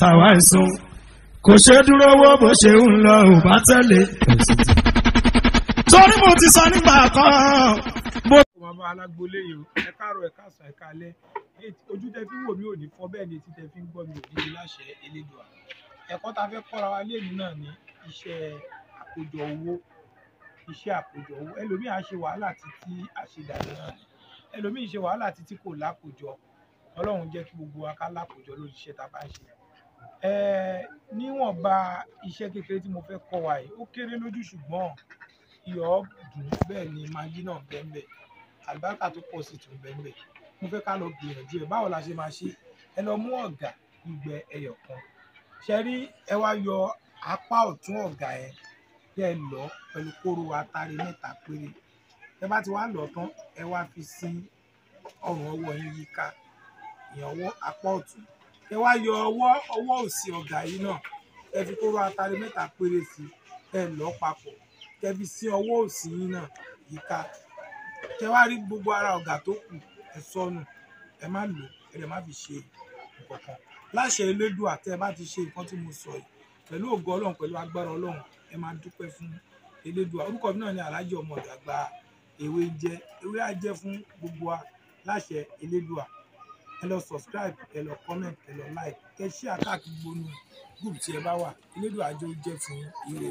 tàwa ìsun kò ṣe dúró wó bó ṣe ń lọ ò bá tẹ̀lé. torí mo ti sọ nígbà kan. mo ọmọ bá alágbolé yìí ẹ káàárọ̀ ẹ káàsán ẹ káalẹ́. Ojú tẹ fi ń wò mí ò ní fọ́ bẹ́ẹ̀ ni etí tẹ fi ń gbọ́ mi ò ní láṣẹ elédùà. Ẹ̀kọ́ tá fẹ́ kọ́ra wa léèmí náà ní iṣẹ́ àkójọ owó. Iṣẹ́ àkójọ owó. Ẹlòmíì á ṣe wàhálà títí àṣedàdé náà ni. Ẹlòmíì ṣe wàhálà títí kò lákòjọ ọlọ́run jẹ́ kí gbogbo wa ká lákòjọ lórí iṣẹ́ tá a bá ń ṣe níwọ̀nba iṣẹ́ kékeré tí mo fẹ́ kọ́ wa yìí ó kéré lójú ṣùgbọ́n iyọ̀ dùn bẹ́ẹ̀ ni magi náà bẹ́ẹ̀ àlùbáríkà tó pọ̀ sí tún bẹ́ẹ̀ mo fẹ́ ká lọ gbìyànjú ẹ̀ báwo la ṣe máa ṣe? Ẹ lọ mú ọ̀gà gbígbẹ ẹyọ kan. Ṣe rí ẹ wá yọ apá ọ̀tún ọ̀gà yẹn kí ẹ lọ pẹ̀lú kóró atare mẹ́ta péré. Ẹ bá ti wá lọ tán ẹ wá fi sí ọrùn ọwọ́ yín yíká. Ìyẹn ọwọ́ apá ọ̀tún ẹ wá yọ ọwọ́ ọwọ́ òsì ọ̀gà yìí náà. Ẹ fi kóró atare mẹ́ta péré sí ẹ lọ papọ̀. Ẹ fi sí ọwọ́ òsì yín náà yíká. Ẹ wá rí gbogbo ara ọ̀gà tó kù ẹ sọnù. Ẹ má lò ẹ lè má fi ṣe nǹkan kan. Láṣẹ elédùà tẹ ẹ bá ti ṣe nǹkan tí mo sọ yìí pẹ̀lú ògo Ọlọ́run pẹ̀lú agbára Ọlọ́run ẹ máa dúpẹ́ fún elédùà. Orúkọ mi náà ni Alhaji ọmọ Ọ̀dàgbà ewé jẹ ewé á jẹ fún gbogbo wa. Láṣẹ elédùà ẹ lọ subscribe ẹ lọ comment ẹ lọ like ẹ ṣí àkáàkiri gbónú group tí ẹ bá wà elédùà jẹ́ ó jẹ́ fún ire.